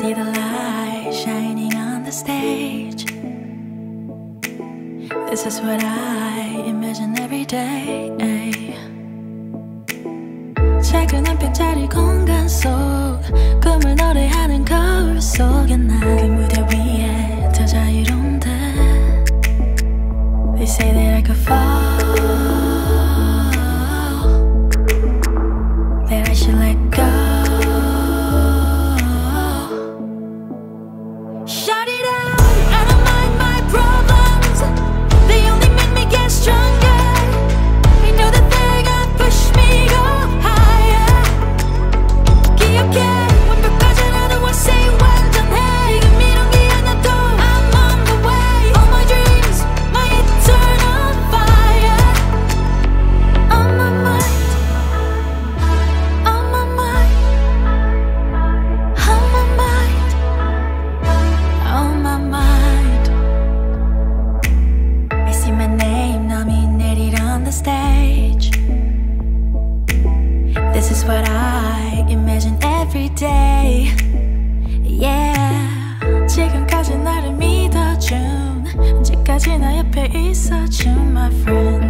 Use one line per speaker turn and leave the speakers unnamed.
see the light shining on the stage. This is what I imagine every day. 최근한 빈자리 공간 속 꿈을 노래하는 is what I imagine every day. Yeah. 지금까지 나를 믿어준 언제까지나 옆에 있어준 my friend.